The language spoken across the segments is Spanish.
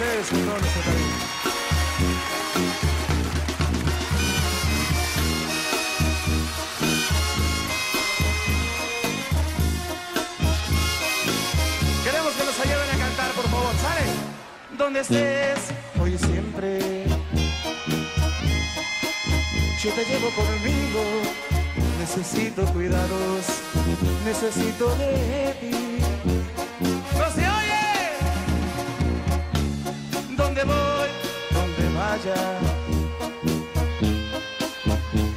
ustedes y todo nuestro cariño. donde estés, hoy siempre. Yo te llevo conmigo, necesito cuidados, necesito de ti.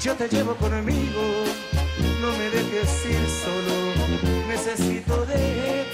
Yo te llevo conmigo, no me dejes ir solo, necesito de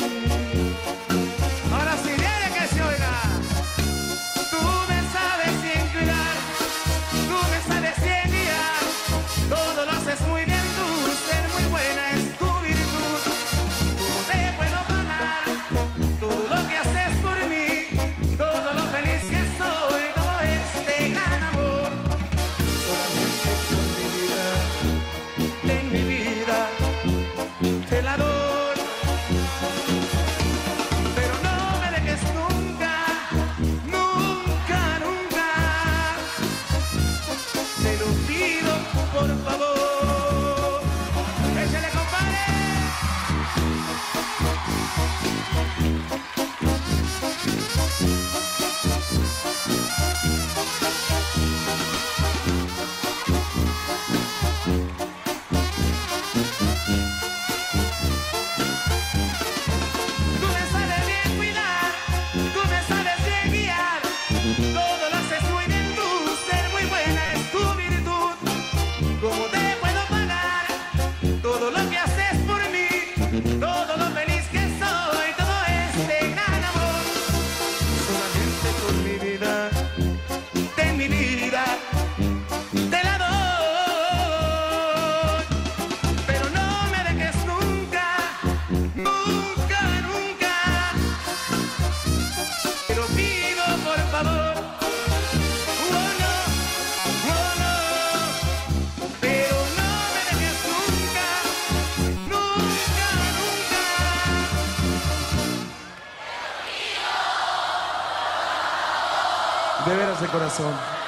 de corazón.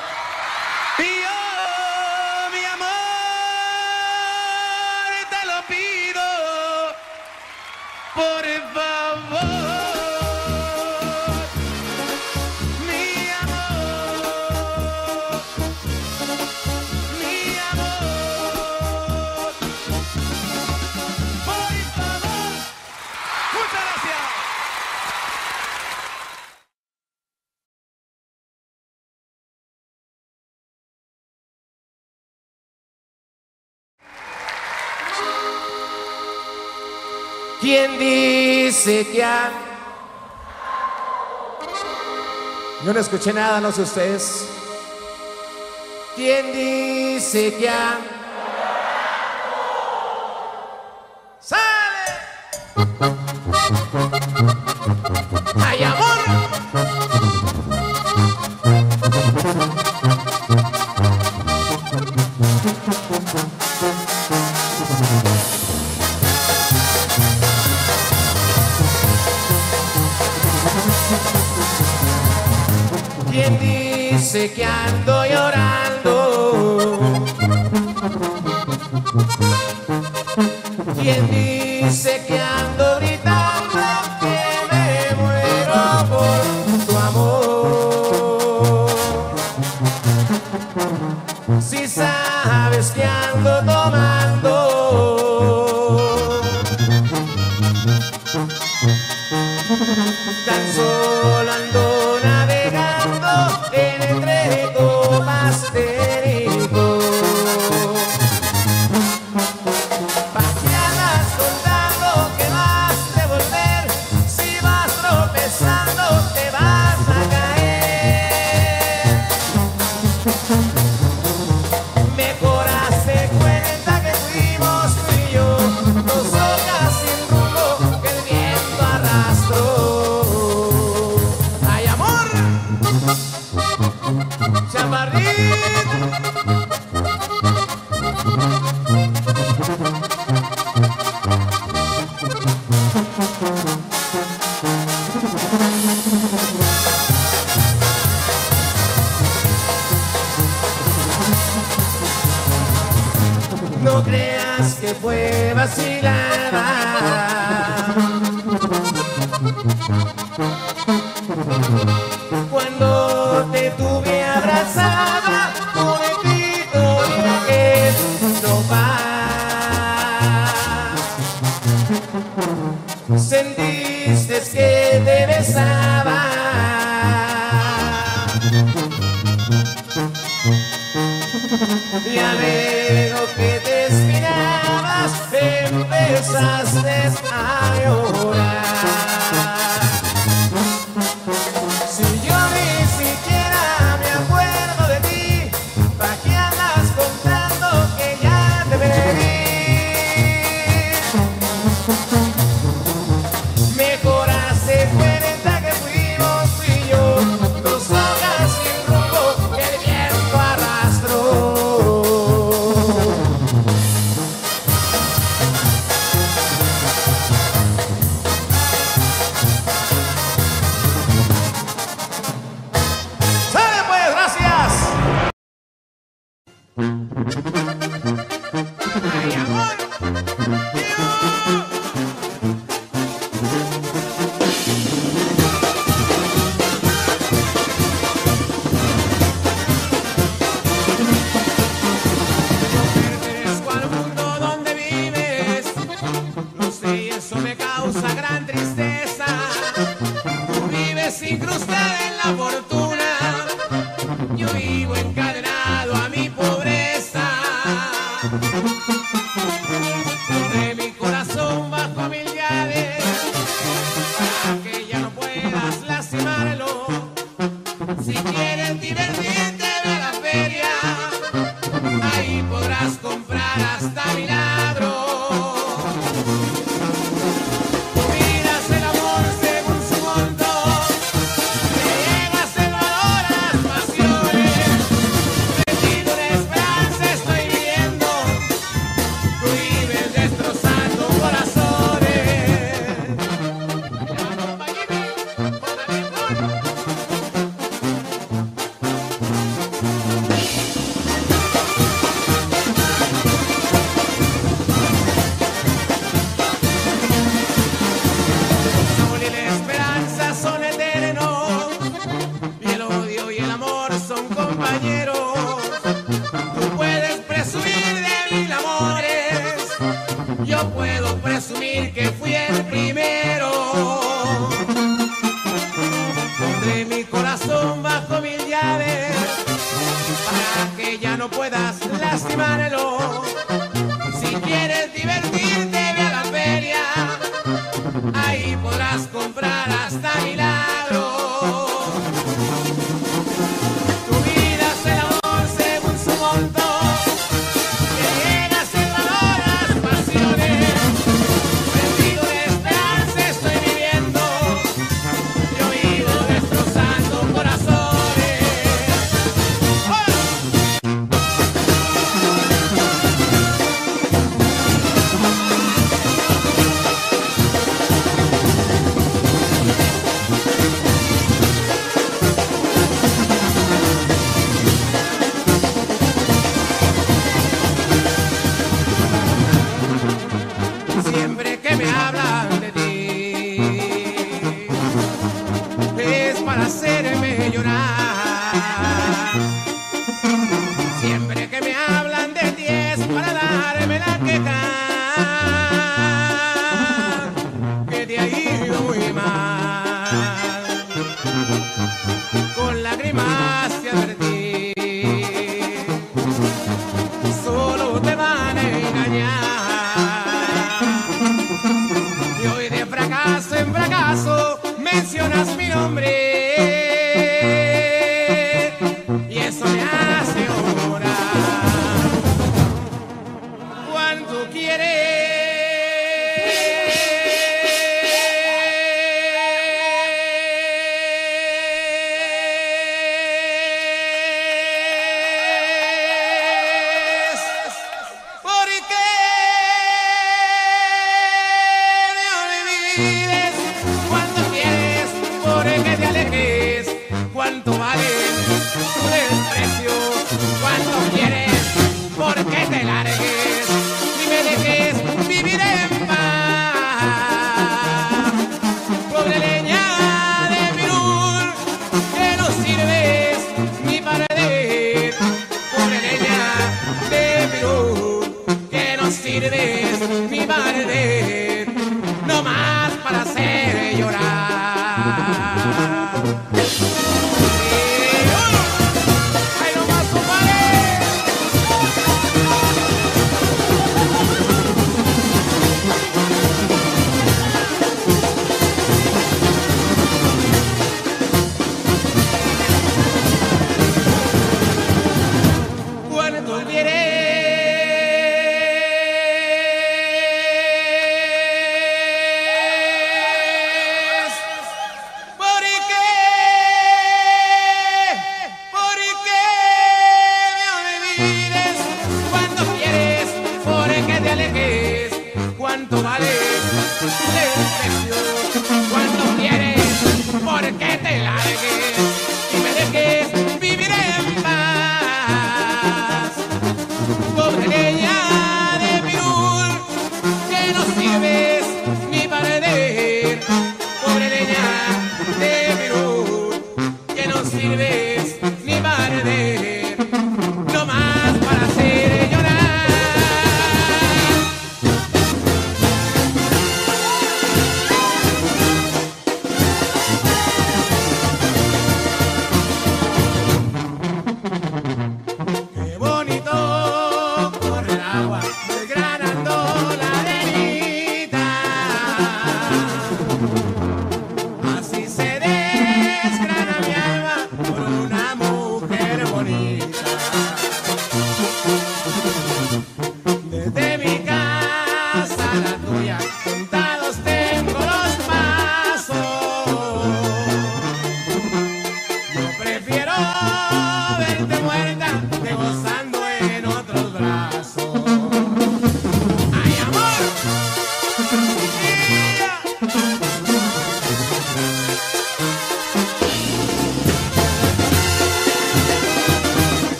sequía. Yo no escuché nada, no sé ustedes. ¿Quién dice que ¡Sale! music and Thank you.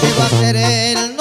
que a ser el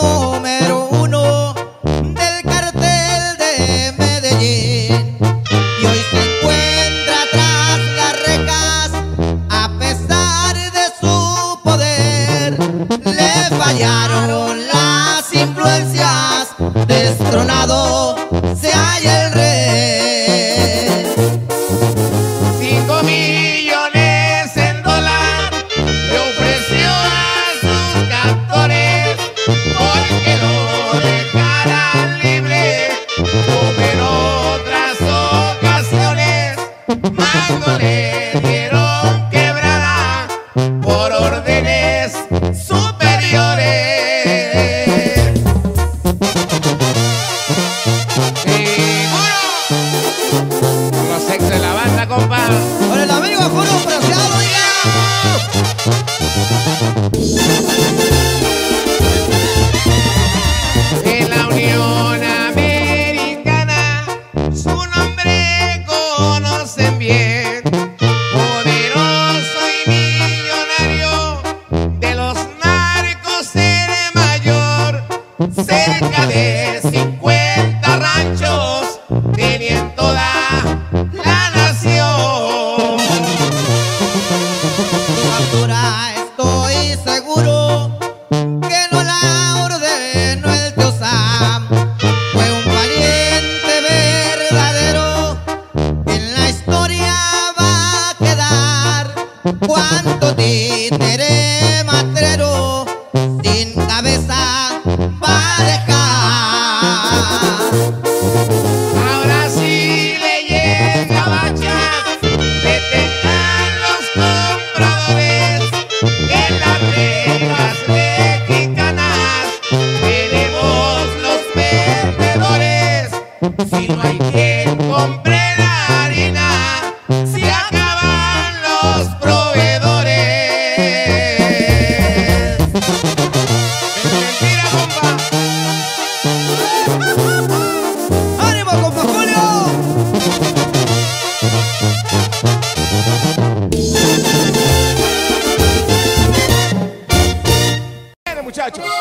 muchachos.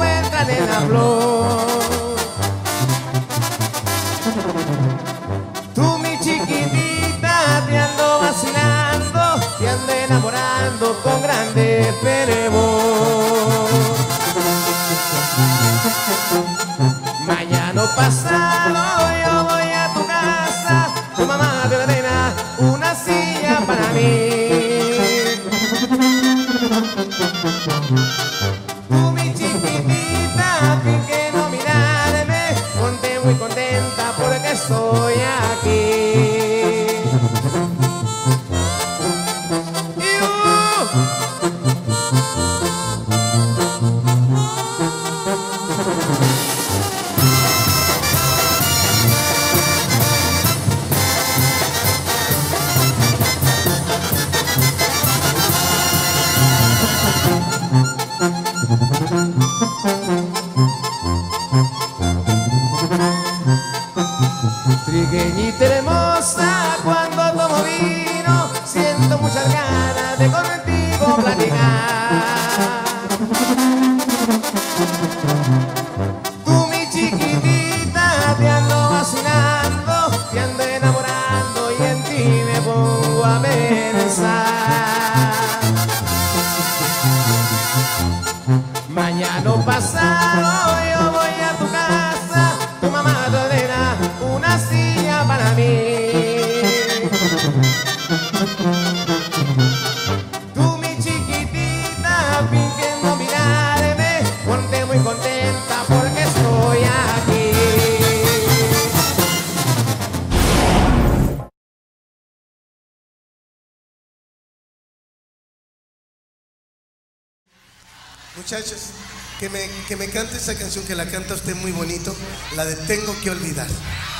esa canción que la canta usted muy bonito, la de Tengo que olvidar.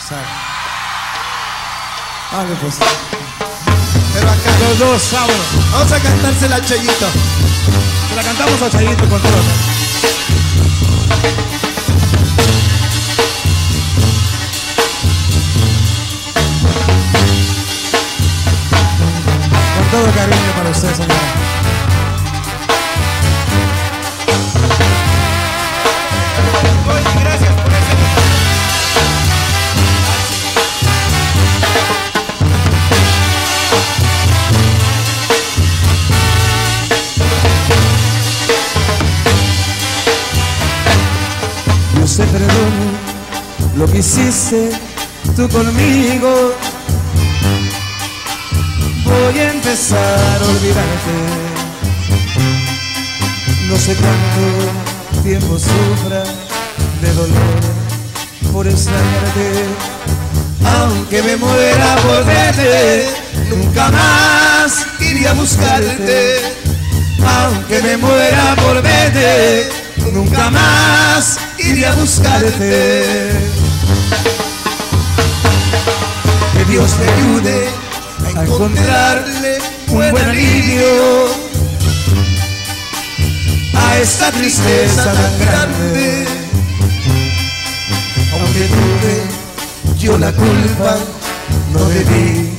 Sabe. Vale, pues. Pero acá Los dos, vámonos. vamos a cantársela a Chayito. Se la cantamos a Chayito con todo. Aunque me muera por verte, nunca más iría a buscarte. Que Dios te ayude a encontrarle un buen alivio a esta tristeza tan grande. Aunque tuve yo la culpa, no debí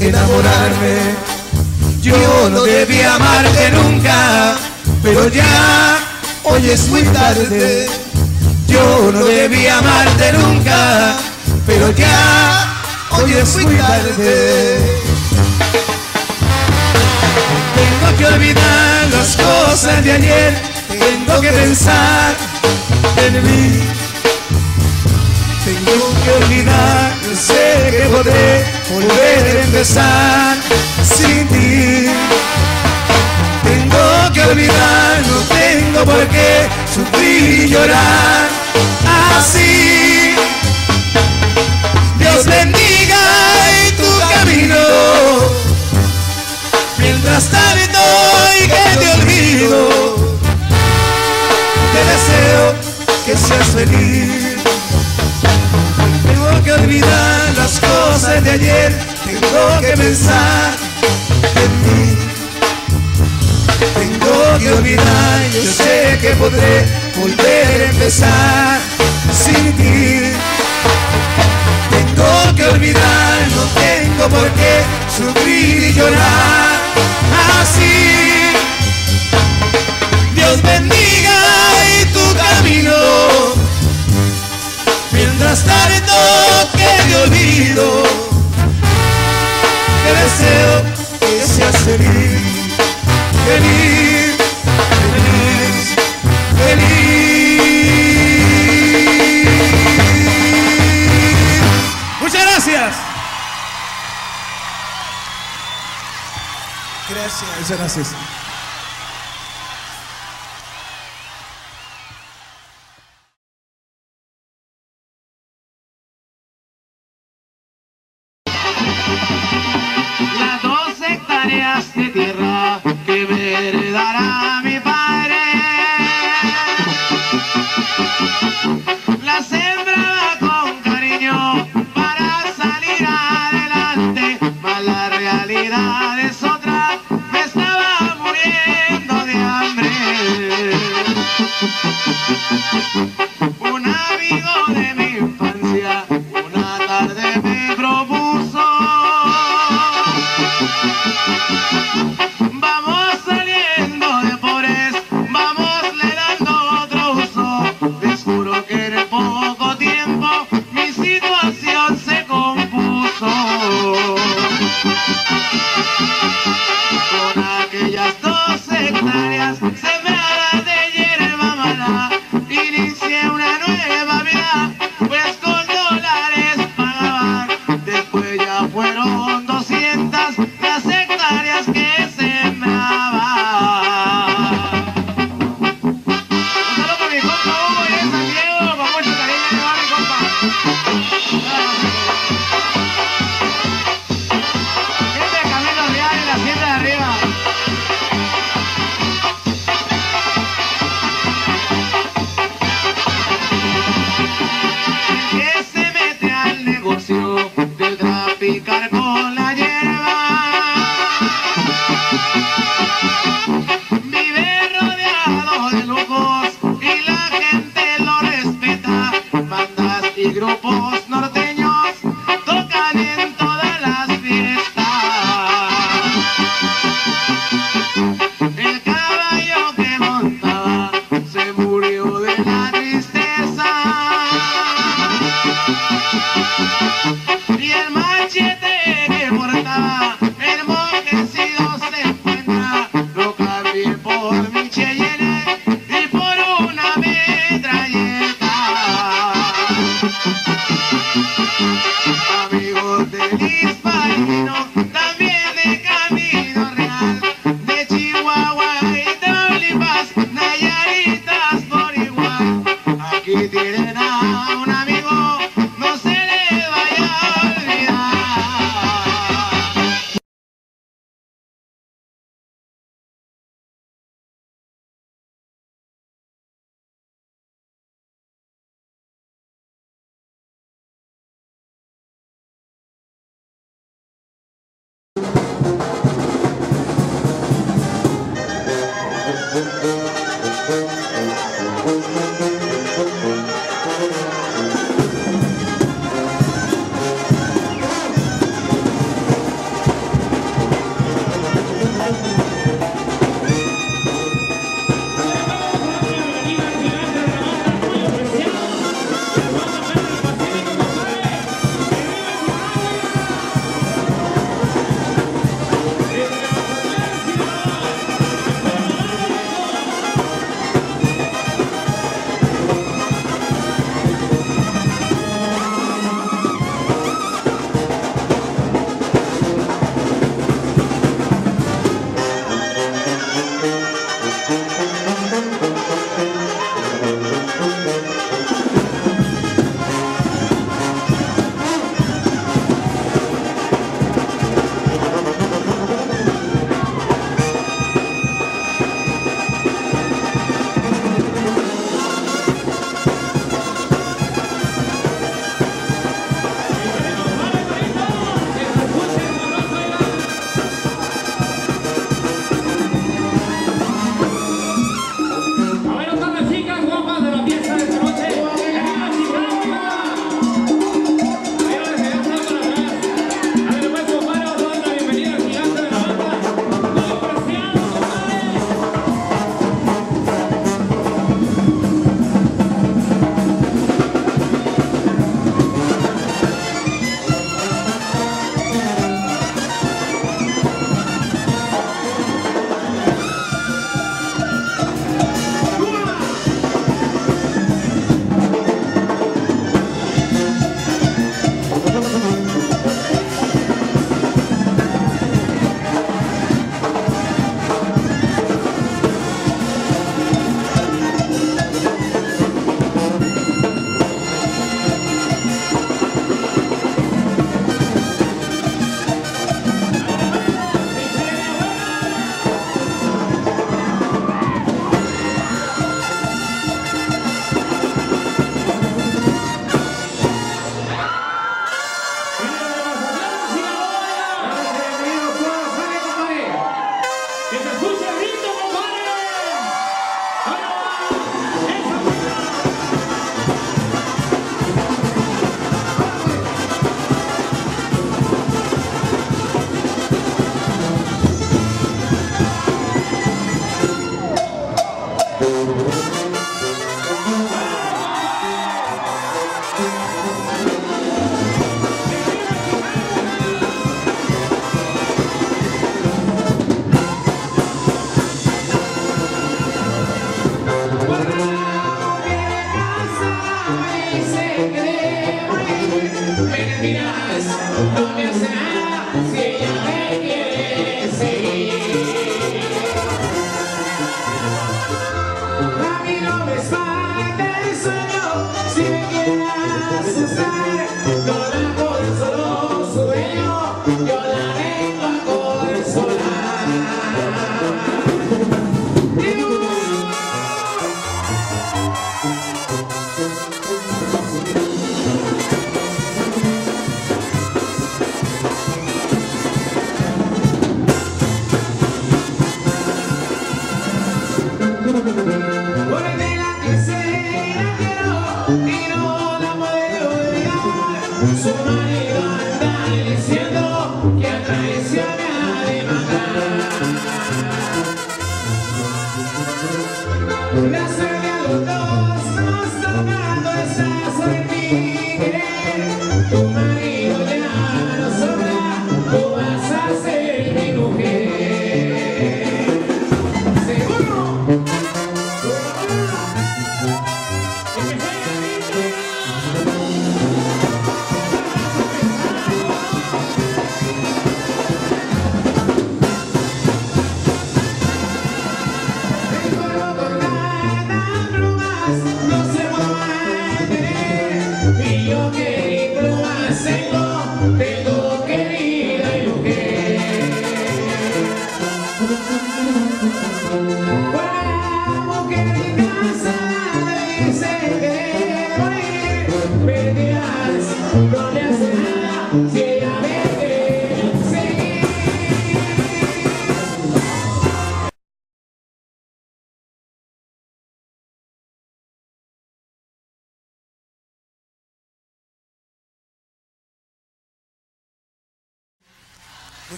enamorarme. Yo no debí amarte nunca, pero ya hoy es muy tarde. Yo no debí amarte nunca, pero ya hoy es muy tarde. Tengo que olvidar las cosas de ayer, tengo que pensar en mí. Tengo que olvidar, yo sé que podré volver a empezar sin ti. Tengo que olvidar, no tengo por qué sufrir y llorar así. Dios bendiga y tu camino. Mientras tanto y que te olvido, te deseo que seas feliz. Tengo que olvidar las cosas de ayer, tengo que pensar en mí. Tengo que olvidar, yo sé que podré volver a empezar sin ti. Tengo que olvidar, no tengo por qué sufrir y llorar así. Dios bendiga y tu camino. Mientras tanto que te olvido, te deseo seas feliz, feliz, feliz, feliz. Muchas gracias. Gracias. Muchas gracias. Thank you.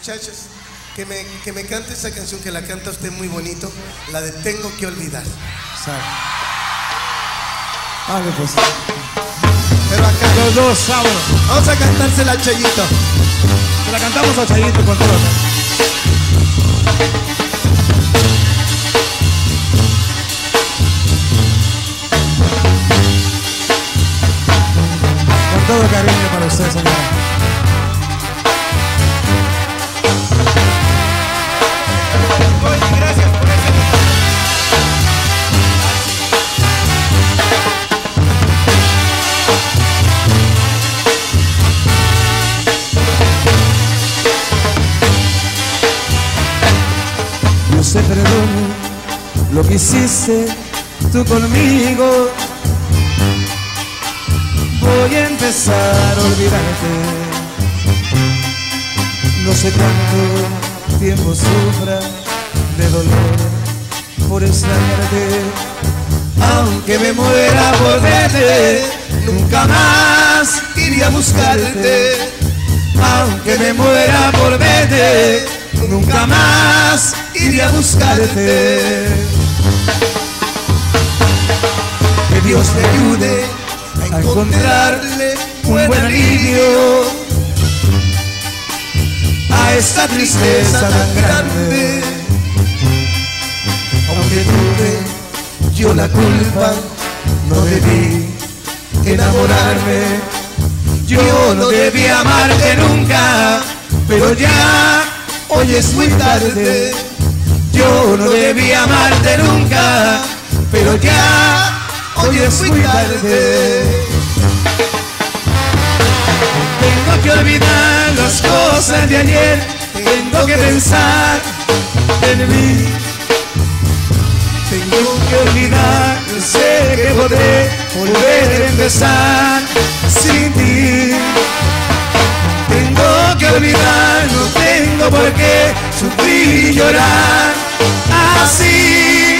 Muchachos, que me, que me cante esa canción que la canta usted muy bonito, la de Tengo que olvidar. Sabe. Vale, pues. Pero acá, Los dos, sábado. vamos a cantársela a Chayito. Se la cantamos a Chayito con todo. Con todo cariño para usted, señora. Lo que hiciste tú conmigo. Voy a empezar a olvidarte. No sé cuánto tiempo sufra de dolor por extrañarte. Aunque me muera por verte, nunca más iría a buscarte. Aunque me muera por verte, nunca más iría a buscarte. Que Dios te ayude a encontrarle un buen alivio a esta tristeza tan grande. Aunque tuve yo la culpa, no debí enamorarme. Yo no debí amarte nunca, pero ya hoy es muy tarde. Yo no debí amarte nunca, pero ya hoy es muy tarde. Tengo que olvidar las cosas de ayer, tengo que pensar en mí. Tengo que olvidar, yo sé que podré volver a empezar sin ti. Que olvidar, no tengo por qué sufrir y llorar así.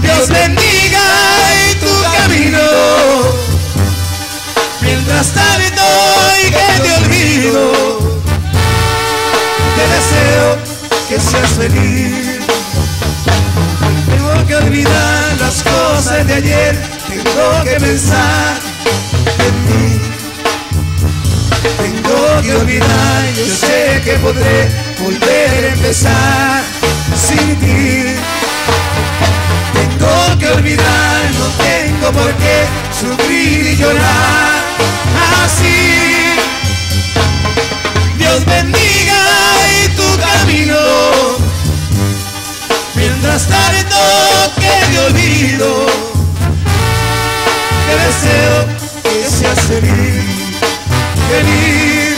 Dios bendiga y tu camino. Mientras tanto y que te olvido, te deseo que seas feliz. Tengo que olvidar las cosas de ayer, tengo que pensar que olvidar, yo sé que podré volver a empezar sin ti. Tengo que olvidar, no tengo por qué sufrir y llorar así. Dios bendiga y tu camino. Mientras tanto que te olvido, te deseo que seas feliz, feliz,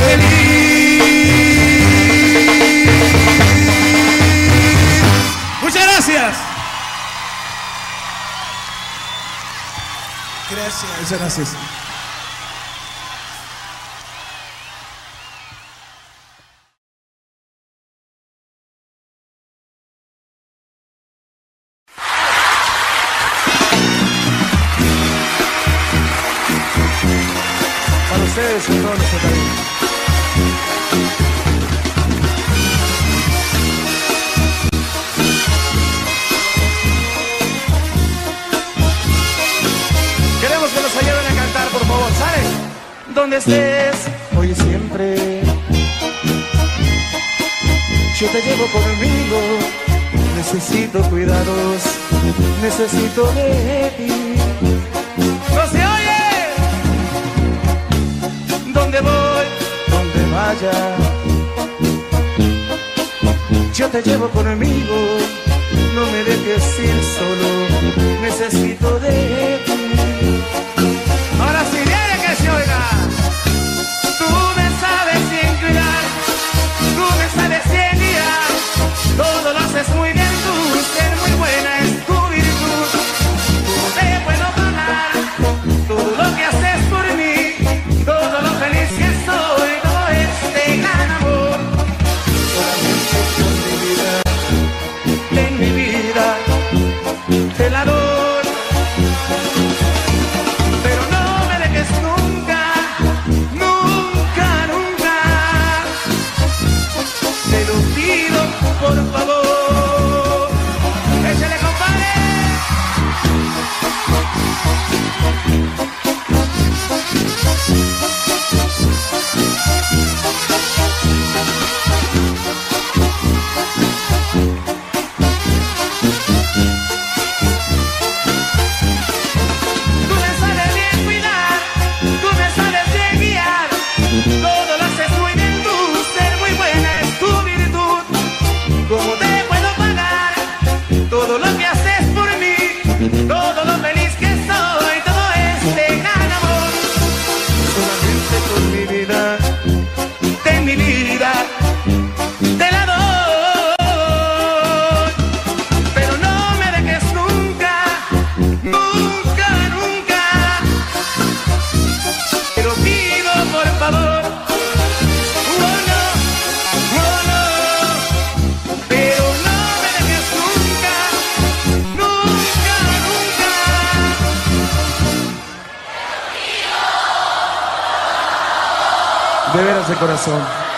feliz. Muchas gracias. Gracias. Muchas gracias. Necesito de ti. ¡No se oye! Donde voy, donde vaya, yo te llevo conmigo, corazón.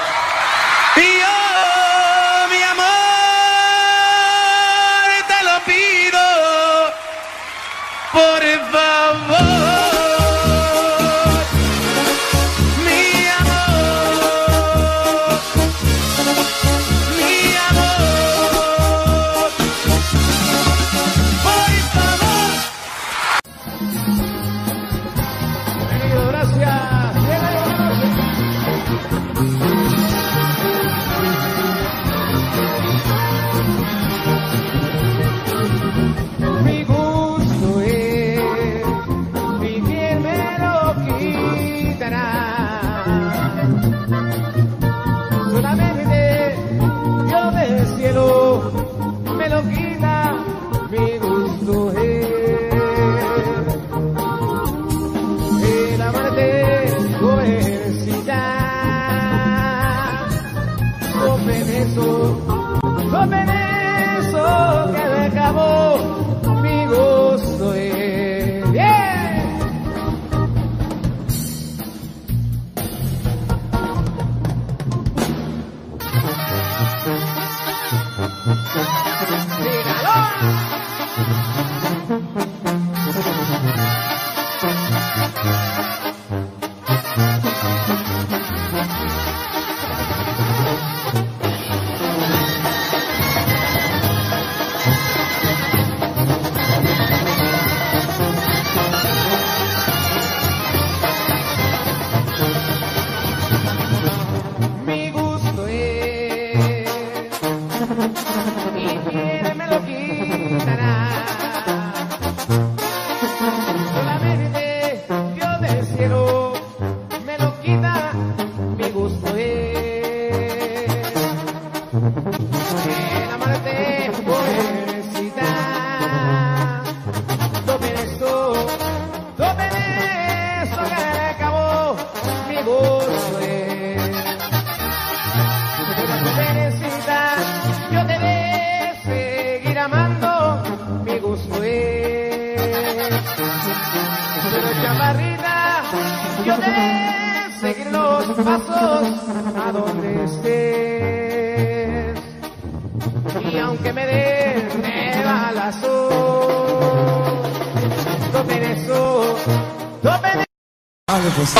Pues.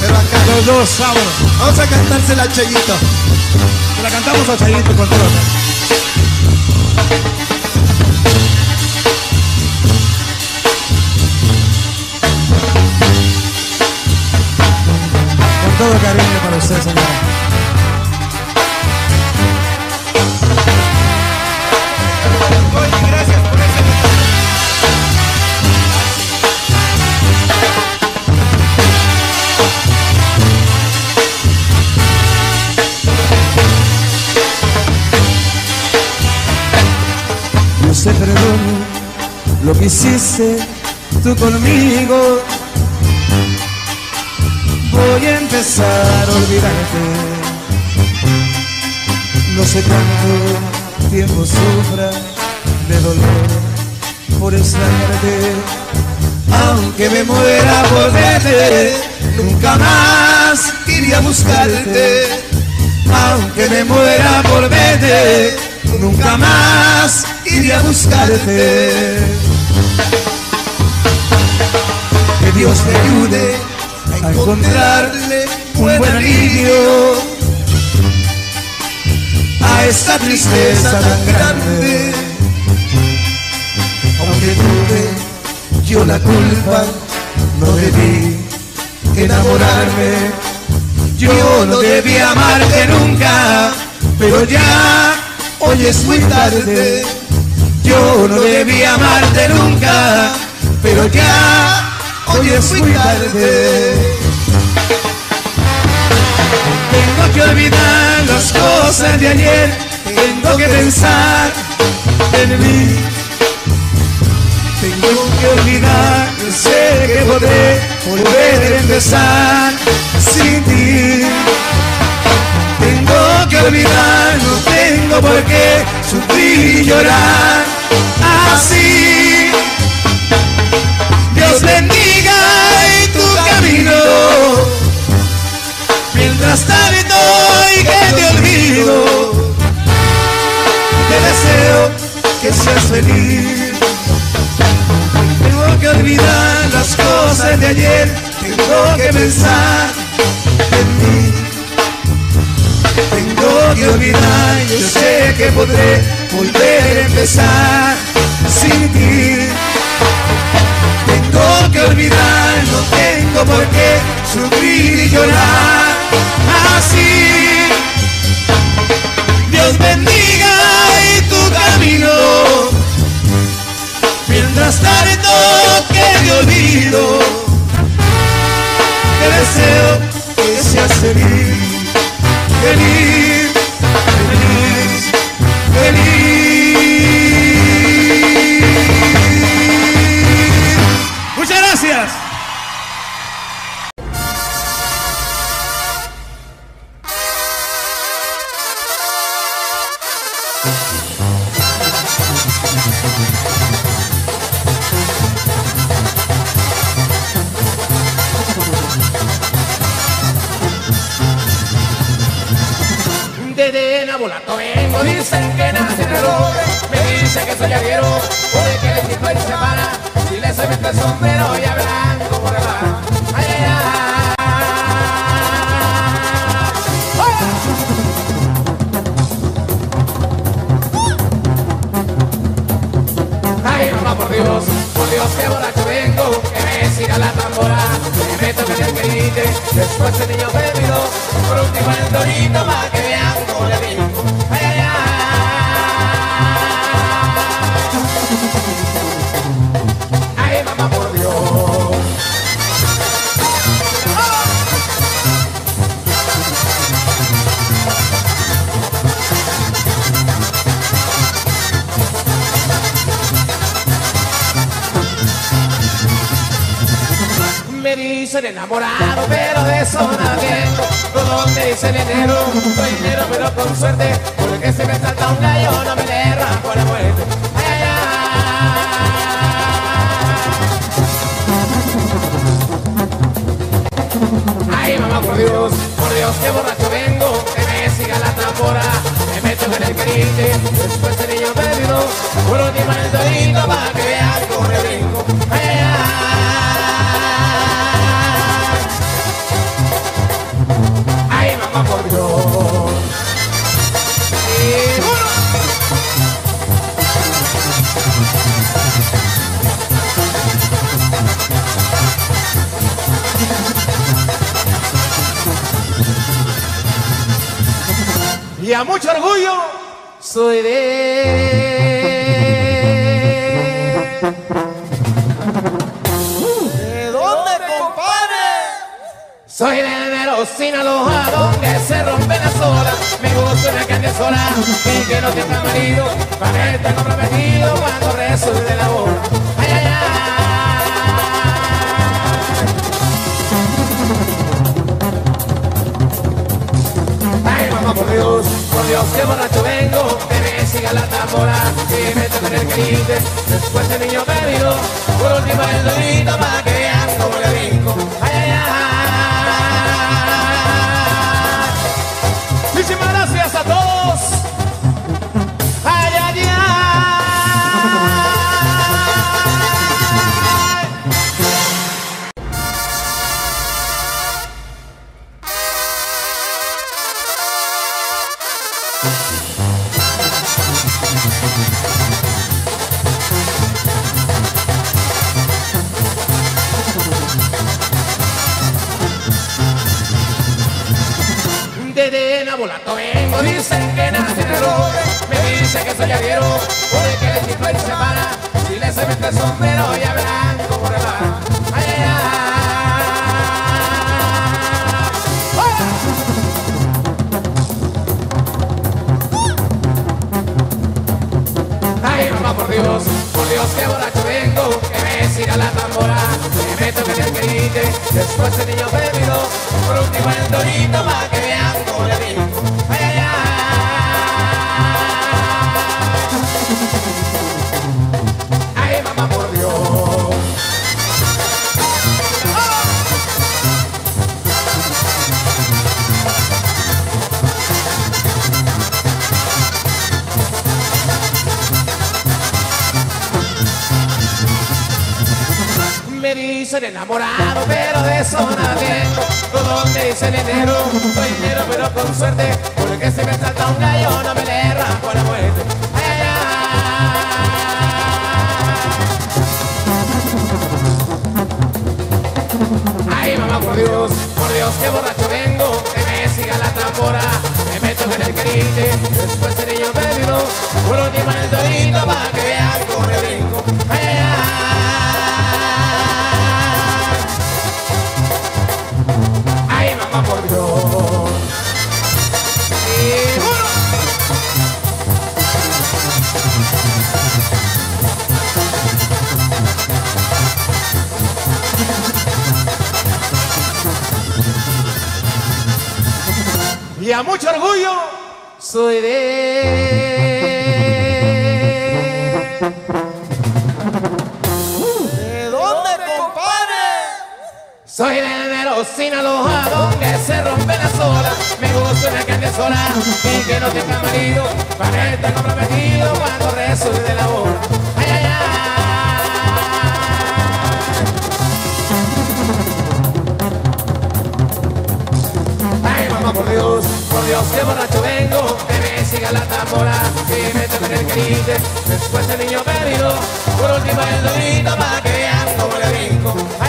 Pero acá Los dos, vamos. vamos a cantársela a Chayito. La cantamos a Chayito con todo. Con todo cariño para usted, señora. Lo que hiciste tú conmigo. Voy a empezar a olvidarte. No sé cuánto tiempo sufra de dolor por extrañarte. Aunque me muera por verte, nunca más iría a buscarte. Aunque me muera por verte, nunca más iría a buscarte. Que Dios me ayude a encontrarle un buen alivio a esta tristeza tan grande. Aunque tuve yo la culpa, no debí enamorarme. Yo no debí amarte nunca, pero ya hoy es muy tarde. Yo no debí amarte nunca, pero ya hoy es muy tarde. Tengo que olvidar las cosas de ayer, tengo que pensar en mí. Tengo que olvidar, sé que podré volver a empezar sin ti. Tengo que olvidar, no tengo por qué sufrir y llorar así. Dios bendiga en tu camino, mientras tanto y que te olvido. Te deseo que seas feliz. Tengo que olvidar las cosas de ayer, tengo que pensar Que olvidar, yo sé que podré volver a empezar sin ti. Tengo que olvidar, no tengo por qué sufrir y llorar así. Dios bendiga y tu camino. Mientras tanto que te olvido, te deseo que seas feliz, feliz, feliz, feliz. Enamorado, pero de eso nada tengo. Todo me dicen enero, soy dinero, pero con suerte. Porque se me salta un gallo, no me le raspo la muerte. Ay, mamá, por Dios, por Dios, que borracho vengo. Que me siga la tambora, me meto en el querite. Después el niño bebido, por último el torito, para que vean cómo le brinco. Y a mucho orgullo soy de... ¿De dónde, compadre? Soy de Mero, Sinaloa, donde se rompe la sola. Me gusta una carne sola y que no tenga marido. Para estar comprometido cuando resuelve la bola. Dios, que borracho vengo. Que me siga la tambora y me toque el querite. Después el niño bebido, por último el dorito para que vean cómo le brinco. Ay, ay, ay. Muchísimas gracias a todos. Soy arriero, puede que el tipo y se para. Si le se mete el sombrero y a blanco por el bar. Ay, ay, ay. Mamá, por Dios, por Dios, que borracho vengo, que me siga la tambora, que me toque el querite, después el niño bebido, por último el dorito, enamorado, pero de eso nadie. Todo donde dice el enero, soy dinero, pero con suerte, porque se me salta una ¿De dónde, compadre? Soy de Enero, Sinaloa, donde se rompe la sola. Me gusta una carne sola y que no tenga marido. Para estar comprometido cuando resulte la boda. Ay, ay, ay. Ay, mamá, por Dios, por Dios, qué vengo, que me siga la tambora y me toquen el grite. Después el niño perdido, por último el dorito para que vean cómo le brinco.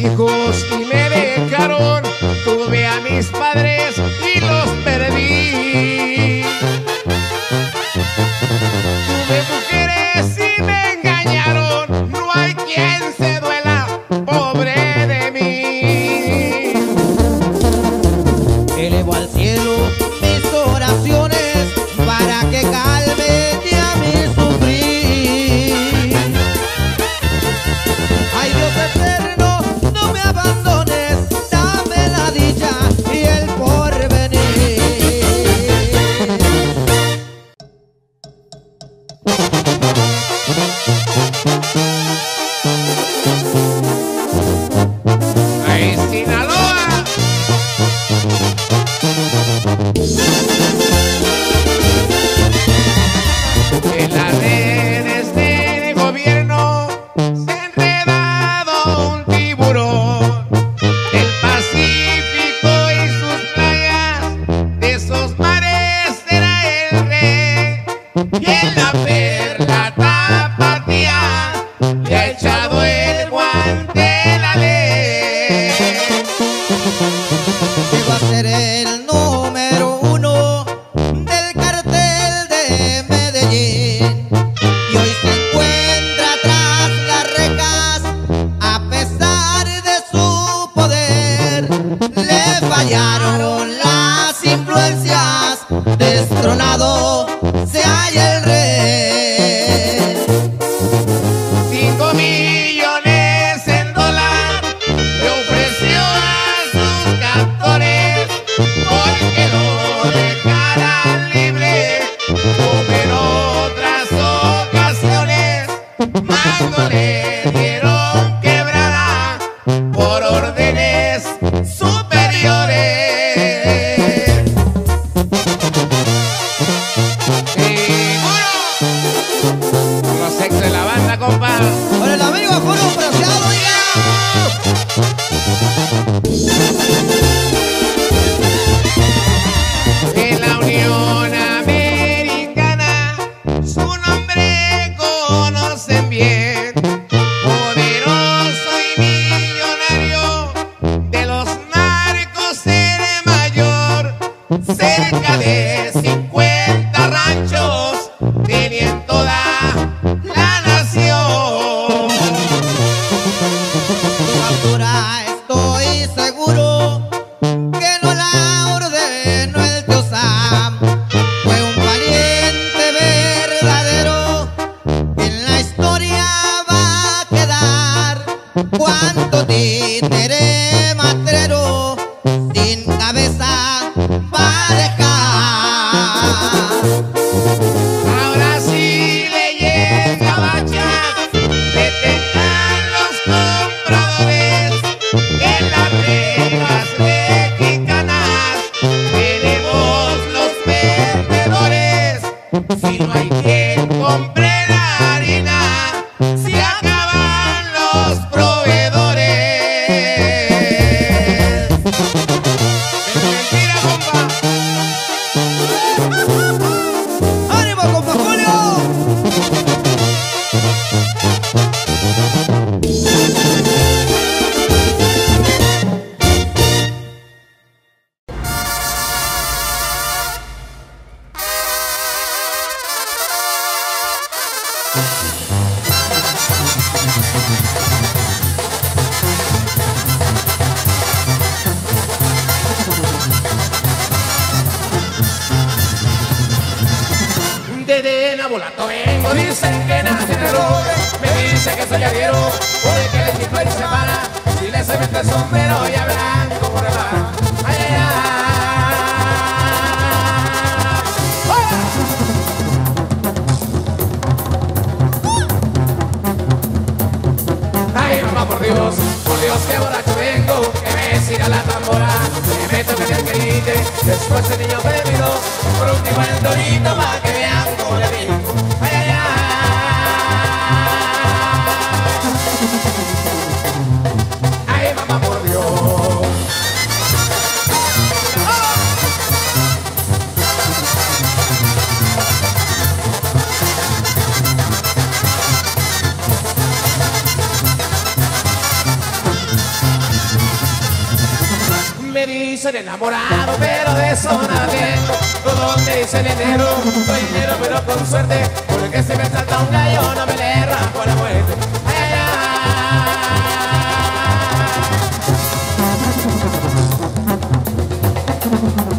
hijos y Me dicen enamorado, pero de eso nada tengo. Todo me dicen enero, soy dinero, pero con suerte. Porque si me salta un gallo, no me le raspo la muerte.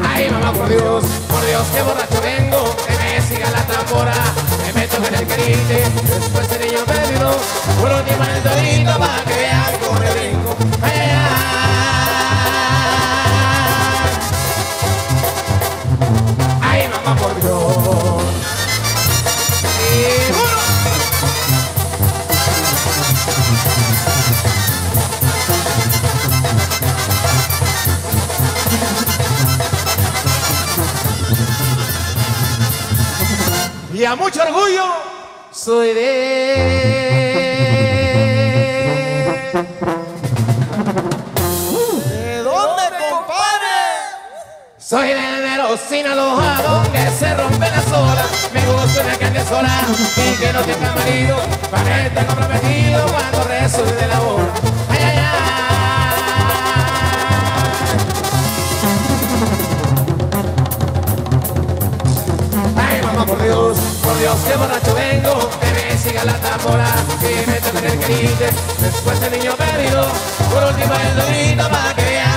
Ay, mamá, por Dios, por Dios, que borracho vengo. Que me siga la tambora, me meto en el querite. Después el niño perdido, por último el dorito, para que vean cómo me brinco. Y a mucho orgullo soy de ¿De dónde, compadre? Soy de Enero, Sinaloa, donde se rompe la sola. Me gusta una carne sola y que no tenga marido. Para estar comprometido cuando resulte la bola. Por Dios, por Dios, que borracho vengo. Que me siga la tambora y me toque el querite. Después el niño perdido, por último el dorito para que vean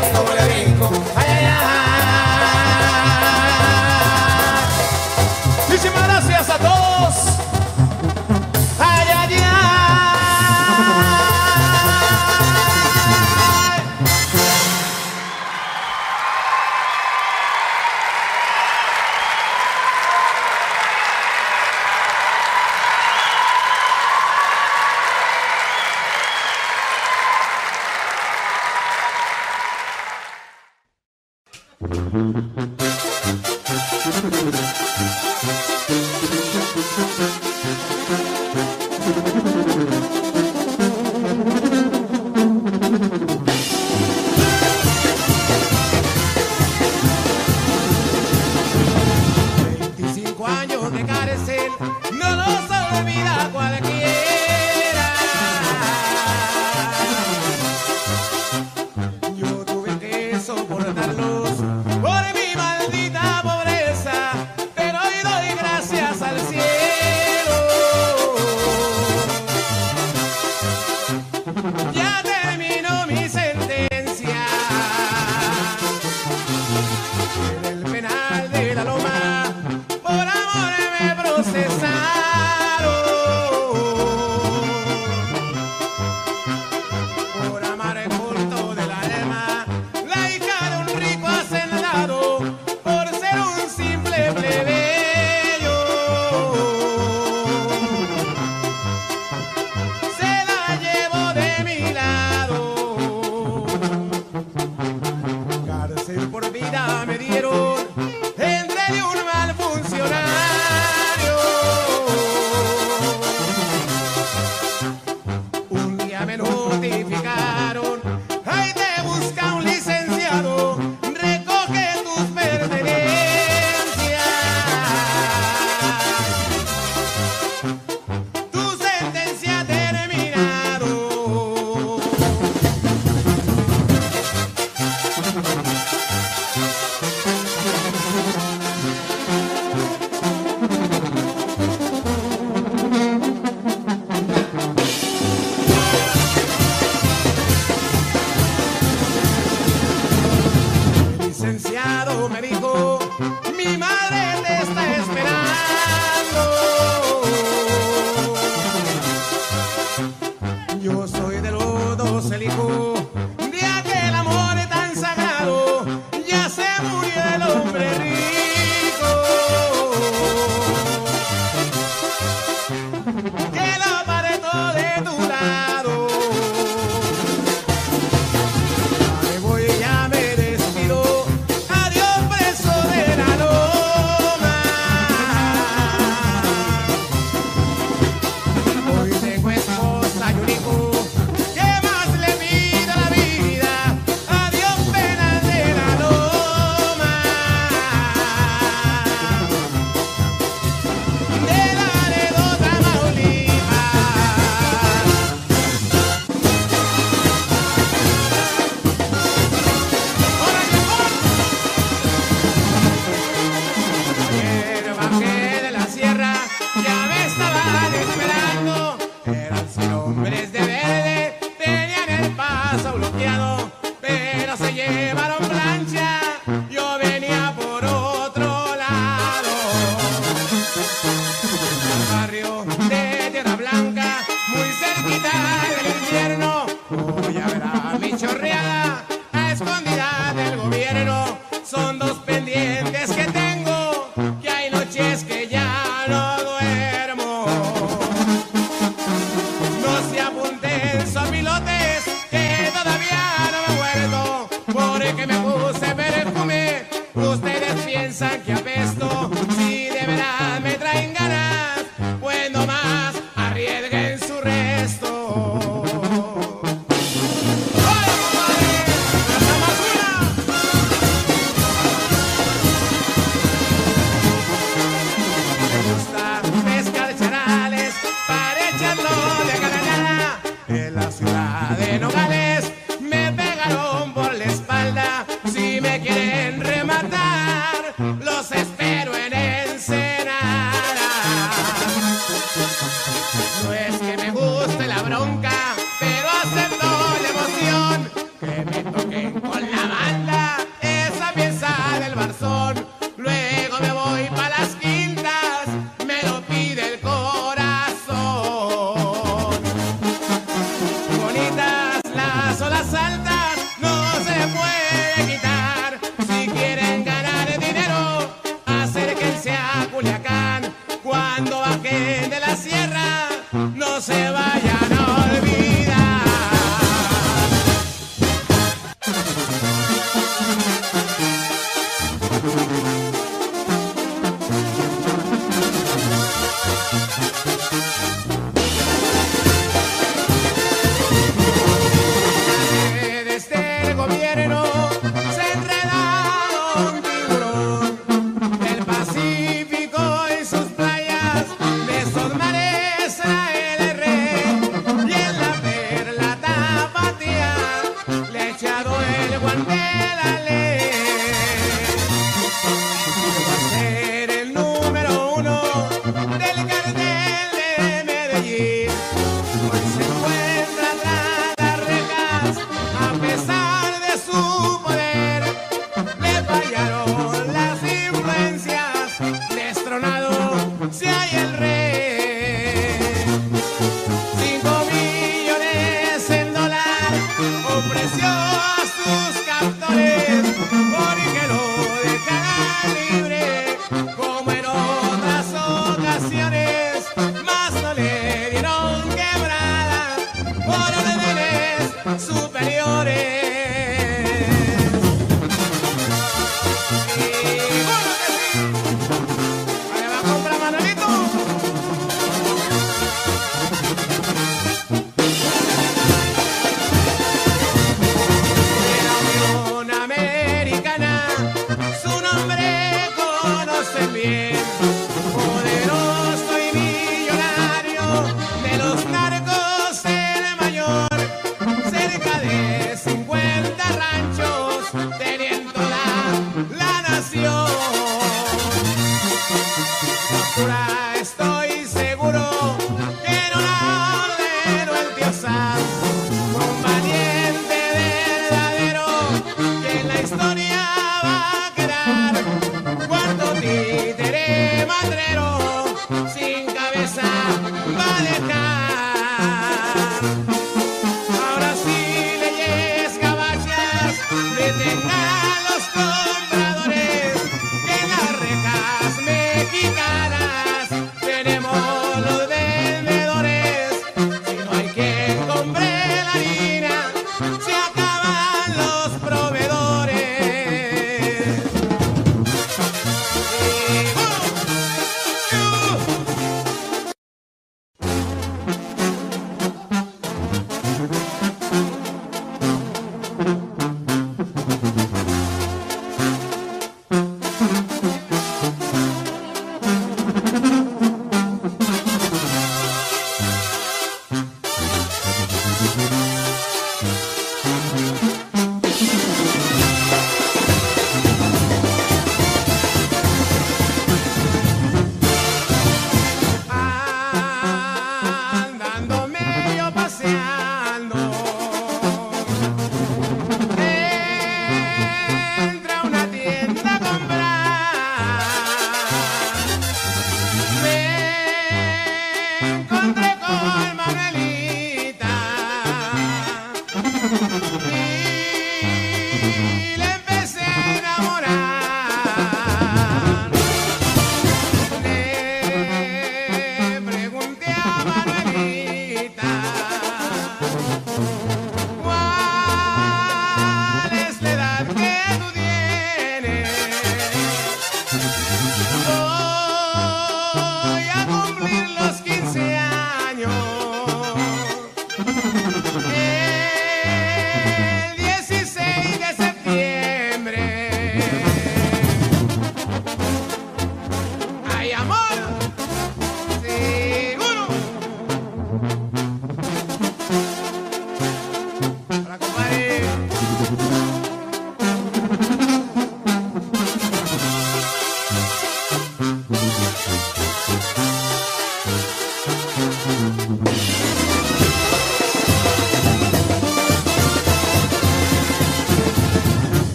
no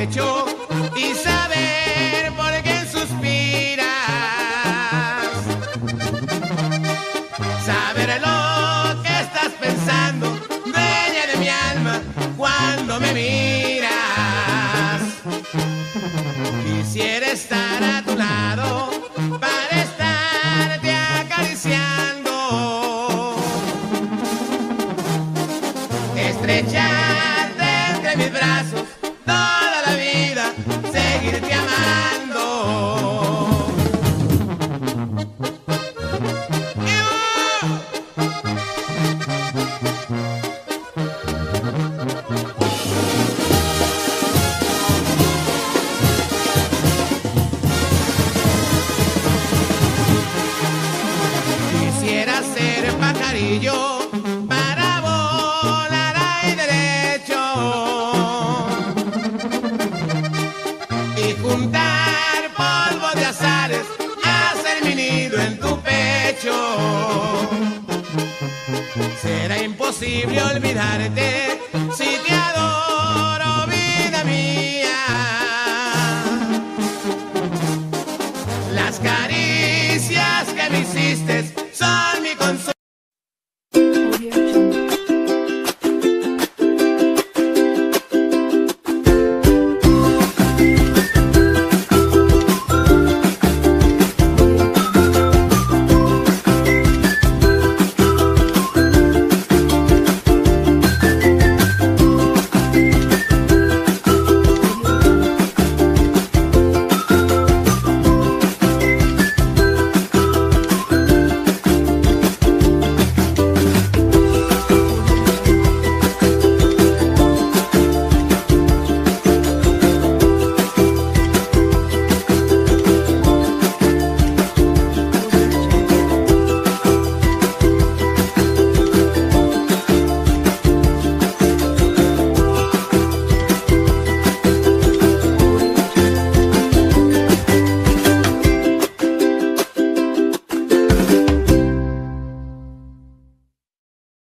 pecho y saber